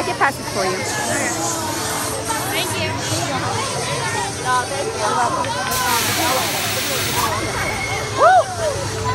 I can pass it for you. Thank you. Woo!